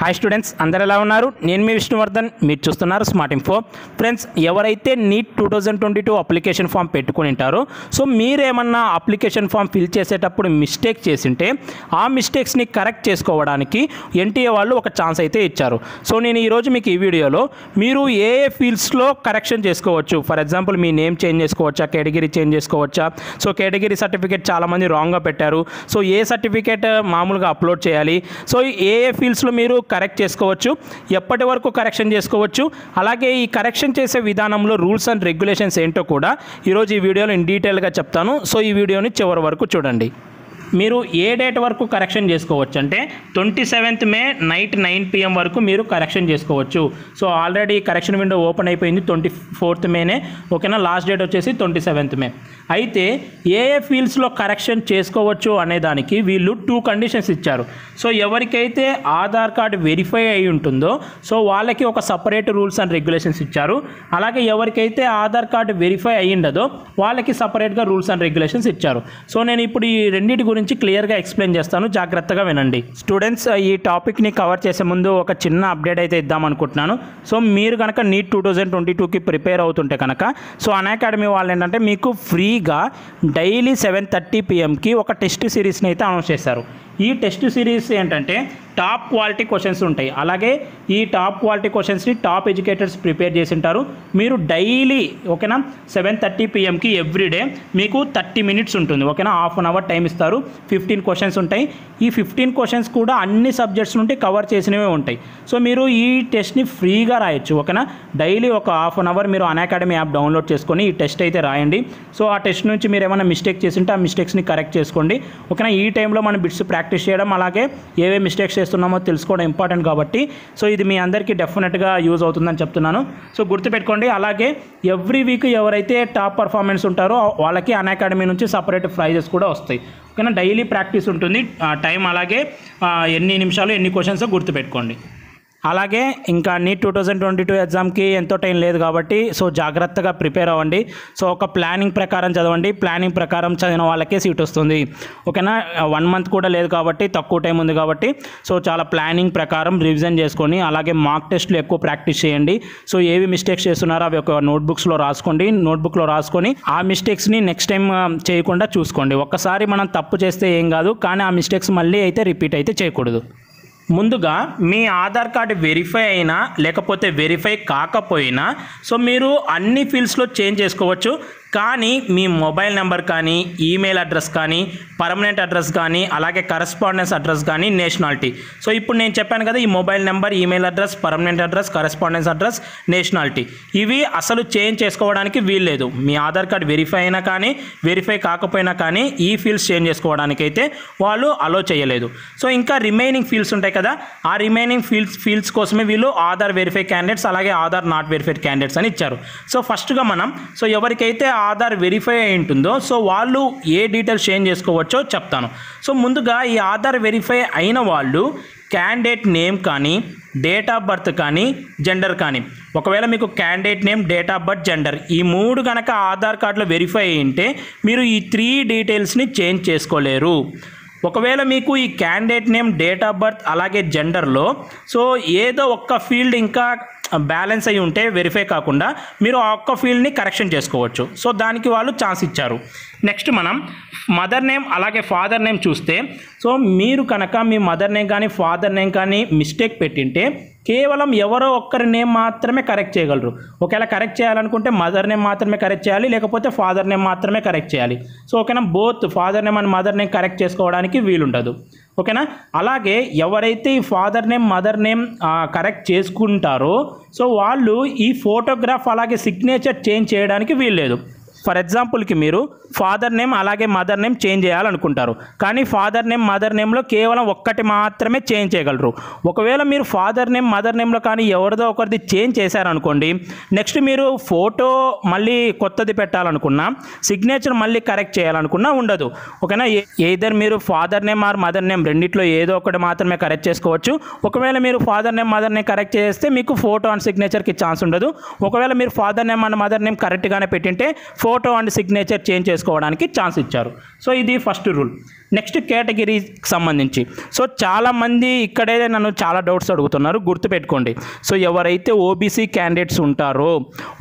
Hi students అందరు ఎలా ఉన్నారు? నేను మీ విష్ణువర్ధన్ మీరు చూస్తున్నారు స్మార్ట్ ఇన్ఫో ఫ్రెండ్స్ ఎవరైతే NEET two thousand twenty two application form పెట్టుకుని ఉంటారో సో మీరేమన్నా అప్లికేషన్ ఫామ్ ఫిల్ చేసేటప్పుడు మిస్టేక్ చేసింటే ఆ మిస్టేక్స్ని కరెక్ట్ చేసుకోవడానికి ఎన్టీఏ వాళ్ళు ఒక ఛాన్స్ అయితే ఇచ్చారు. సో నేను ఈరోజు మీకు ఈ వీడియోలో మీరు ఏ ఏ ఫీల్డ్స్లో కరెక్షన్ చేసుకోవచ్చు? ఫర్ ఎగ్జాంపుల్ మీ నేమ్ చేంజ్ చేసుకోవచ్చా? కేటగిరీ చేంజ్ చేసుకోవచ్చా? సో కేటగిరీ సర్టిఫికేట్ చాలామంది రాంగ్గా పెట్టారు. సో ఏ సర్టిఫికేట్ మామూలుగా అప్లోడ్ చేయాలి? సో ఏ ఏ ఫీల్డ్స్లో మీరు కరెక్ట్ చేసుకోవచ్చు ఎప్పటి వరకు కరెక్షన్ చేసుకోవచ్చు అలాగే ఈ కరెక్షన్ చేసే విధానంలో రూల్స్ అండ్ రెగ్యులేషన్స్ ఏంటో కూడా ఈరోజు ఈ వీడియోలో ఇన్ డీటెయిల్గా చెప్తాను. సో ఈ వీడియోని చివరి వరకు చూడండి. మీరు ఏ డేట్ వరకు కరెక్షన్ చేసుకోవచ్చు? అంటే twenty seventh May night nine PM వరకు మీరు కరెక్షన్ చేసుకోవచ్చు. So already correction window open అయిపోయింది ట్వంటీ ఫోర్త్ మేనే ఓకేనా లాస్ట్ డేట్ వచ్చేసి ట్వంటీ సెవెంత్ మే అయితే ఏ ఏ ఫీల్డ్స్లో కరెక్షన్ చేసుకోవచ్చు అనే దానికి వీళ్ళు టూ కండిషన్స్ ఇచ్చారు. సో ఎవరికైతే ఆధార్ కార్డ్ వెరిఫై అయి ఉంటుందో సో వాళ్ళకి ఒక సపరేట్ రూల్స్ అండ్ రెగ్యులేషన్స్ ఇచ్చారు. అలాగే ఎవరికైతే ఆధార్ కార్డ్ వెరిఫై అయ్యి ఉండదో వాళ్ళకి సపరేట్గా రూల్స్ అండ్ రెగ్యులేషన్స్ ఇచ్చారు. సో నేను ఇప్పుడు ఈ రెండింటి గురించి క్లియర్గా ఎక్స్ప్లెయిన్ చేస్తాను. జాగ్రత్తగా వినండి. స్టూడెంట్స్ ఈ టాపిక్ని కవర్ చేసే ముందు ఒక చిన్న అప్డేట్ అయితే ఇద్దాం అనుకుంటున్నాను. సో మీరు కనుక నీట్ టూ థౌజండ్ ట్వంటీ టూకి ప్రిపేర్ అవుతుంటే కనుక సో అన్ అకాడమీ వాళ్ళు ఏంటంటే మీకు ఫ్రీగా డైలీ సెవెన్ థర్టీ పిఎంకి ఒక టెస్ట్ సిరీస్ని అయితే అనౌన్స్ చేశారు. ఈ టెస్ట్ సిరీస్ ఏంటంటే టాప్ క్వాలిటీ క్వశ్చన్స్ ఉంటాయి. అలాగే ఈ టాప్ క్వాలిటీ క్వశ్చన్స్ని టాప్ ఎడ్యుకేటర్స్ ప్రిపేర్ చేసి ఉంటారు మీరు డైలీ ఓకేనా సెవెన్ థర్టీ పిఎంకి ఎవ్రీడే మీకు థర్టీ మినిట్స్ ఉంటుంది. ఓకేనా హాఫ్ అన్ అవర్ టైం ఇస్తారు. ఫిఫ్టీన్ క్వశ్చన్స్ ఉంటాయి. ఈ ఫిఫ్టీన్ క్వశ్చన్స్ కూడా అన్ని సబ్జెక్ట్స్ నుండి కవర్ చేసినవే ఉంటాయి. సో మీరు ఈ టెస్ట్ని ఫ్రీగా రాయొచ్చు. ఓకేనా డైలీ ఒక హాఫ్ అన్ అవర్ మీరు అన్ అకాడమీ యాప్ డౌన్లోడ్ చేసుకొని ఈ టెస్ట్ అయితే రాయండి. సో ఆ టెస్ట్ నుంచి మీరు ఏమైనా మిస్టేక్ చేసింటే ఆ మిస్టేక్స్ని కరెక్ట్ చేసుకోండి. ఓకేనా ఈ టైంలో మనం బిట్స్ ప్రాక్టీస్ చేయడం అలాగే ఏవే మిస్టేక్స్ చేస్తున్నామో తెలుసుకోవడం ఇంపార్టెంట్ కాబట్టి సో ఇది మీ అందరికీ డెఫినెట్గా యూజ్ అవుతుందని చెప్తున్నాను. సో గుర్తుపెట్టుకోండి అలాగే ఎవ్రీ వీక్ ఎవరైతే టాప్ పర్ఫార్మెన్స్ ఉంటారో వాళ్ళకి అన్ అకాడమీ నుంచి సపరేట్ ప్రైజెస్ కూడా వస్తాయి. ఓకేనా? డైలీ ప్రాక్టీస్ ఉంటుంది. టైం అలాగే ఎన్ని నిమిషాలు ఎన్ని క్వశ్చన్స్ గుర్తుపెట్టుకోండి. అలాగే ఇంకా NEET two thousand twenty two ఎగ్జామ్కి ఎంతో టైం లేదు కాబట్టి సో జాగ్రత్తగా ప్రిపేర్ అవ్వండి. సో ఒక ప్లానింగ్ ప్రకారం చదవండి. ప్లానింగ్ ప్రకారం చదివిన వాళ్ళకే సీట్ వస్తుంది. ఓకేనా? వన్ మంత్ కూడా లేదు కాబట్టి తక్కువ టైం ఉంది కాబట్టి సో చాలా ప్లానింగ్ ప్రకారం రివిజన్ చేసుకొని అలాగే మాక్ టెస్ట్లు ఎక్కువ ప్రాక్టీస్ చేయండి. సో ఏవి మిస్టేక్స్ చేస్తున్నారో అవి ఒక నోట్బుక్స్లో రాసుకోండి. నోట్బుక్లో రాసుకొని ఆ మిస్టేక్స్ని నెక్స్ట్ టైం చేయకుండా చూసుకోండి. ఒక్కసారి మనం తప్పు చేస్తే ఏం కాదు కానీ ఆ మిస్టేక్స్ మళ్ళీ అయితే రిపీట్ అయితే చేయకూడదు. ముందుగా మీ ఆధార్ కార్డు వెరిఫై అయినా లేకపోతే వెరిఫై కాకపోయినా సో మీరు అన్ని ఫీల్డ్స్లో చేంజ్ చేసుకోవచ్చు. కానీ మీ మొబైల్ నెంబర్ కానీ ఈమెయిల్ అడ్రస్ కానీ పర్మనెంట్ అడ్రస్ కానీ అలాగే కరస్పాండెన్స్ అడ్రస్ కానీ నేషనాలిటీ. సో ఇప్పుడు నేను చెప్పాను కదా ఈ mobile number email address permanent address correspondence address nationality. ఇవి అసలు చేంజ్ చేసుకోవడానికి వీల్లేదు మీ ఆధార్ కార్డ్ వెరిఫై అయినా కానీ వెరిఫై కాకపోయినా కానీ ఈ ఫీల్డ్స్ చేంజ్ చేసుకోవడానికి అయితే వాళ్ళు అలో చేయలేదు. సో ఇంకా రిమైనింగ్ ఫీల్డ్స్ ఉంటాయి కదా ఆ రిమైనింగ్ ఫీల్డ్స్ ఫీల్డ్స్ కోసమే వీళ్ళు ఆధార్ వెరిఫై క్యాండిడేట్స్ అలాగే ఆధార్ నాట్ వెరిఫైడ్ క్యాండిడేట్స్ అని ఇచ్చారు. సో ఫస్ట్గా మనం సో ఎవరికైతే ఆధార్ వెరిఫై అయి ఉంటుందో సో వాళ్ళు ఏ డీటెయిల్స్ చేంజ్ చేసుకోవచ్చో చెప్తాను. సో ముందుగా ఈ ఆధార్ వెరిఫై అయిన వాళ్ళు క్యాండిడేట్ నేమ్ కానీ డేట్ ఆఫ్ బర్త్ కానీ జెండర్ కానీ. ఒకవేళ మీకు candidate name date of birth gender ఈ మూడు కనుక ఆధార్ కార్డులో వెరిఫై అయి ఉంటే మీరు ఈ త్రీ డీటెయిల్స్ని చేంజ్ చేసుకోలేరు. ఒకవేళ మీకు ఈ candidate name date of birth అలాగే జెండర్లో సో ఏదో ఒక్క ఫీల్డ్ ఇంకా బ్యాలెన్స్ అయి ఉంటే వెరిఫై కాకుండా మీరు ఆ ఒక్క ఫీల్డ్ని కరెక్షన్ చేసుకోవచ్చు. సో దానికి వాళ్ళు ఛాన్స్ ఇచ్చారు. నెక్స్ట్ మనం మదర్ నేమ్ అలాగే ఫాదర్ నేమ్ చూస్తే సో మీరు కనుక మీ మదర్ నేమ్ కానీ ఫాదర్ నేమ్ కానీ మిస్టేక్ పెట్టింటే కేవలం ఎవరో ఒక్కరి నేమ్ మాత్రమే కరెక్ట్ చేయగలరు. ఒకవేళ కరెక్ట్ చేయాలనుకుంటే మదర్ నేమ్ మాత్రమే కరెక్ట్ చేయాలి లేకపోతే ఫాదర్ నేమ్ మాత్రమే కరెక్ట్ చేయాలి. సో ఓకేనా? Both father name and mother name correct చేసుకోవడానికి వీలుండదు. ఓకేనా? అలాగే ఎవరైతే ఈ father name mother name correct చేసుకుంటారో సో వాళ్ళు ఈ ఫోటోగ్రాఫ్ అలాగే సిగ్నేచర్ చేంజ్ చేయడానికి వీల్లేదు. ఫర్ ఎగ్జాంపుల్కి మీరు ఫాదర్ నేమ్ అలాగే మదర్ నేమ్ చేంజ్ చేయాలనుకుంటారు. కానీ ఫాదర్ నేమ్ మదర్ నేమ్లో కేవలం ఒక్కటి మాత్రమే చేంజ్ చేయగలరు. ఒకవేళ మీరు ఫాదర్ నేమ్ మదర్ నేమ్లో కానీ ఎవరిదో ఒకరిది చేంజ్ చేశారనుకోండి నెక్స్ట్ మీరు ఫోటో మళ్ళీ కొత్తది పెట్టాలనుకున్నా సిగ్నేచర్ మళ్ళీ కరెక్ట్ చేయాలనుకున్నా ఉండదు. ఓకేనా? ఏదర్ మీరు father name or mother name రెండిట్లో ఏదో ఒకటి మాత్రమే కరెక్ట్ చేసుకోవచ్చు. ఒకవేళ మీరు father name mother name correct చేస్తే మీకు ఫోటో అండ్ సిగ్నేచర్కి ఛాన్స్ ఉండదు. ఒకవేళ మీరు father name and mother name కరెక్ట్గానే పెట్టింటే ఫోటో అండ్ సిగ్నేచర్ చేంజ్ చేసుకోవడానికి ఛాన్స్ ఇచ్చారు. సో ఇది ఫస్ట్ రూల్ నెక్స్ట్ కేటగిరీకి సంబంధించి. సో చాలామంది ఇక్కడే నన్ను చాలా డౌట్స్ అడుగుతున్నారు. గుర్తుపెట్టుకోండి. సో ఎవరైతే ఓబీసీ క్యాండిడేట్స్ ఉంటారో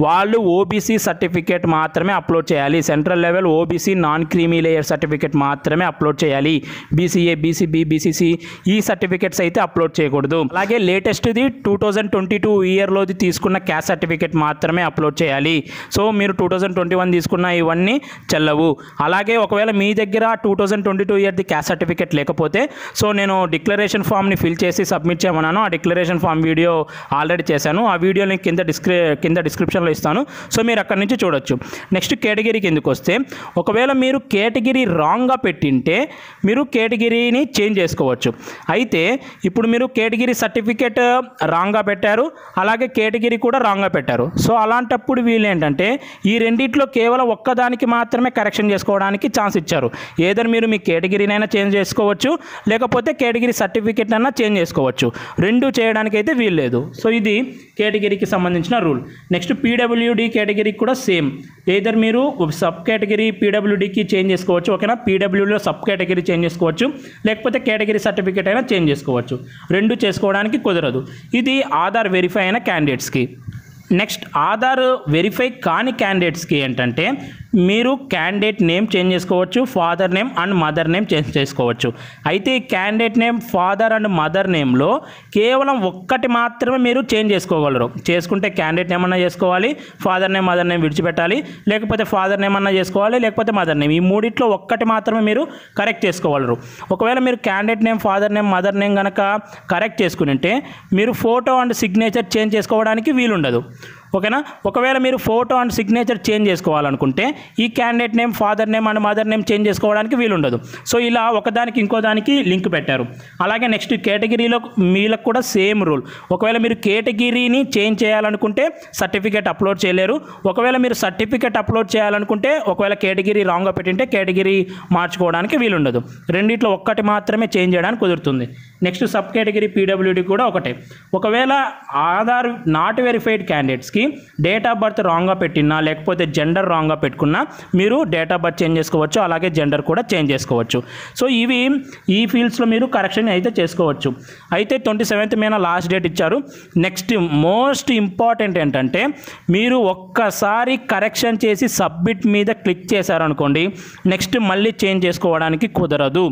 వాళ్ళు ఓబీసీ సర్టిఫికేట్ మాత్రమే అప్లోడ్ చేయాలి. Central level OBC non creamy layer certificate మాత్రమే అప్లోడ్ చేయాలి. బీసీఏ బీసీబీ బీసీసీ ఈ సర్టిఫికేట్స్ అయితే అప్లోడ్ చేయకూడదు. అలాగే లేటెస్ట్ది టూ థౌజండ్ ట్వంటీ టూ ఇయర్లోది తీసుకున్న క్యాస్ట్ సర్టిఫికేట్ మాత్రమే అప్లోడ్ చేయాలి. సో మీరు టూ థౌజండ్ ట్వంటీ వన్ తీసుకున్న ఇవన్నీ చెల్లవు. అలాగే ఒకవేళ మీ దగ్గర టూ థౌజండ్ ట్వంటీ టూ ఇయర్ది క్యాస్ట్ సర్టిఫికేట్ లేకపోతే సో నేను డిక్లరేషన్ ఫామ్ని ఫిల్ చేసి సబ్మిట్ చేయమన్నాను. ఆ డిక్లరేషన్ ఫామ్ వీడియో ఆల్రెడీ చేశాను. ఆ వీడియో కింద డిస్క్రి కింద డిస్క్రిప్షన్లో ఇస్తాను. సో మీరు అక్కడి నుంచి చూడొచ్చు. నెక్స్ట్ కేటగిరీ కిందకు వస్తే ఒకవేళ మీరు కేటగిరీ రాంగ్గా పెట్టింటే మీరు కేటగిరీని చేంజ్ చేసుకోవచ్చు. అయితే ఇప్పుడు మీరు కేటగిరీ సర్టిఫికేట్ రాంగ్గా పెట్టారు అలాగే కేటగిరీ కూడా రాంగ్గా పెట్టారు. సో అలాంటప్పుడు వీళ్ళు ఏంటంటే ఈ రెండిట్లో కేవలం ఒక్కదానికి మాత్రమే కరెక్షన్ చేసుకోవడానికి ఛాన్స్ ఇచ్చారు. ఏదైనా మీరు మీ కేటగిరీనైనా చేంజ్ చేసుకోవచ్చు లేకపోతే కేటగిరీ సర్టిఫికేట్ అయినా చేంజ్ చేసుకోవచ్చు. రెండు చేయడానికి అయితే వీల్లేదు సో ఇది కేటగిరీకి సంబంధించిన రూల్. నెక్స్ట్ పీడబ్ల్యూడి కేటగిరీకి కూడా సేమ్. ఏదర్ మీరు సబ్ కేటగిరీ పీడబ్ల్యూడికి చేంజ్ చేసుకోవచ్చు ఓకేనా? పీడబ్ల్యూలో సబ్ కేటగిరీ చేంజ్ చేసుకోవచ్చు లేకపోతే కేటగిరీ సర్టిఫికేట్ అయినా చేంజ్ చేసుకోవచ్చు. రెండు చేసుకోవడానికి కుదరదు. ఇది ఆధార్ వెరిఫై అయిన క్యాండిడేట్స్కి. నెక్స్ట్ ఆధార్ వెరిఫై కాని క్యాండిడేట్స్కి ఏంటంటే మీరు క్యాండిడేట్ నేమ్ చేంజ్ చేసుకోవచ్చు father name and mother name change చేసుకోవచ్చు. అయితే ఈ candidate name father and mother నేమ్లో కేవలం ఒక్కటి మాత్రమే మీరు చేంజ్ చేసుకోగలరు. చేసుకుంటే క్యాండిడేట్ నేమ్ అన్నా చేసుకోవాలి ఫాదర్ నేమ్ మదర్ నేమ్ విడిచిపెట్టాలి లేకపోతే ఫాదర్ నేమ్ అన్నా చేసుకోవాలి లేకపోతే మదర్ నేమ్ ఈ మూడిట్లో ఒక్కటి మాత్రమే మీరు కరెక్ట్ చేసుకోగలరు. ఒకవేళ మీరు candidate name father name mother name కనుక కరెక్ట్ చేసుకుని ఉంటే మీరు ఫోటో అండ్ సిగ్నేచర్ చేంజ్ చేసుకోవడానికి వీలుండదు. ఓకేనా? ఒకవేళ మీరు ఫోటో అండ్ సిగ్నేచర్ చేంజ్ చేసుకోవాలనుకుంటే ఈ candidate name father name and mother name change చేసుకోవడానికి వీలుండదు. సో ఇలా ఒకదానికి ఇంకో దానికి లింక్ పెట్టారు. అలాగే నెక్స్ట్ కేటగిరీలో మీలకు కూడా సేమ్ రూల్. ఒకవేళ మీరు కేటగిరీని చేంజ్ చేయాలనుకుంటే సర్టిఫికేట్ అప్లోడ్ చేయలేరు. ఒకవేళ మీరు సర్టిఫికేట్ అప్లోడ్ చేయాలనుకుంటే ఒకవేళ కేటగిరీ రాంగ్గా పెట్టింటే కేటగిరీ మార్చుకోవడానికి వీలుండదు. రెండిట్లో ఒక్కటి మాత్రమే చేంజ్ చేయడానికి కుదురుతుంది. నెక్స్ట్ సబ్ కేటగిరీ పీడబ్ల్యూడి కూడా ఒకటే. ఒకవేళ ఆధార్ నాట్ వెరిఫైడ్ క్యాండిడేట్స్కి డేట్ ఆఫ్ బర్త్ రాంగ్గా పెట్టినా లేకపోతే జెండర్ రాంగ్గా పెట్టుకున్నా మీరు డేట్ ఆఫ్ బర్త్ చేంజ్ చేసుకోవచ్చు అలాగే జెండర్ కూడా చేంజ్ చేసుకోవచ్చు. సో ఇవి ఈ ఫీల్డ్స్లో మీరు కరెక్షన్ అయితే చేసుకోవచ్చు. అయితే ట్వంటీ సెవెంత్ మీద లాస్ట్ డేట్ ఇచ్చారు. నెక్స్ట్ మోస్ట్ ఇంపార్టెంట్ ఏంటంటే మీరు ఒక్కసారి కరెక్షన్ చేసి సబ్మిట్ మీద క్లిక్ చేశారనుకోండి నెక్స్ట్ మళ్ళీ చేంజ్ చేసుకోవడానికి కుదరదు.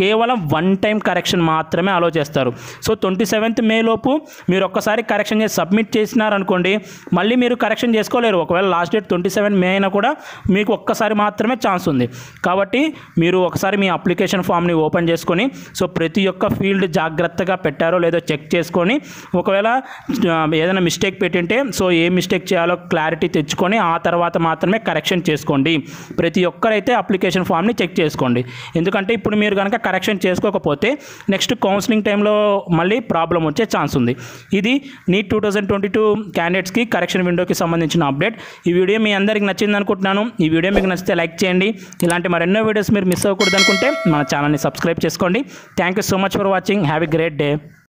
కేవలం వన్ టైం కరెక్షన్ మాత్రమే అలో చేస్తారు. సో ట్వంటీ సెవెంత్ మే లోపు మీరు ఒక్కసారి కరెక్షన్ చేసి సబ్మిట్ చేసినారనుకోండి మళ్ళీ మీరు కరెక్షన్ చేసుకోలేరు. ఒకవేళ last date twenty seven May అయినా కూడా మీకు ఒక్కసారి మాత్రమే ఛాన్స్ ఉంది. కాబట్టి మీరు ఒకసారి మీ అప్లికేషన్ ఫామ్ని ఓపెన్ చేసుకొని సో ప్రతి ఒక్క ఫీల్డ్ జాగ్రత్తగా పెట్టారో లేదో చెక్ చేసుకొని ఒకవేళ ఏదైనా మిస్టేక్ పెట్టింటే సో ఏ మిస్టేక్ చేయాలో క్లారిటీ తెచ్చుకొని ఆ తర్వాత మాత్రమే కరెక్షన్ చేసుకోండి. ప్రతి ఒక్కరైతే అప్లికేషన్ ఫామ్ని చెక్ చేసుకోండి. ఎందుకంటే ఇప్పుడు మీరు కనుక కరెక్షన్ చేసుకోకపోతే నెక్స్ట్ కౌన్సిలింగ్ టైంలో మళ్ళీ ప్రాబ్లం వచ్చే ఛాన్స్ ఉంది. ఇది NEET two thousand twenty two క్యాండిడేట్స్కి కరెక్షన్ విండోకి సంబంధించిన అప్డేట్ ఈ వీడియో మీ అందరికి నచ్చింది అనుకుంటున్నాను. ఈ వీడియో మీకు నచ్చితే లైక్ చేయండి. ఇలాంటి మరెన్నో వీడియోస్ మీరు మిస్ అవ్వకూడదు అనుకుంటే మన ఛానల్ని సబ్స్క్రైబ్ చేసుకోండి. Thank you so much for watching have a great day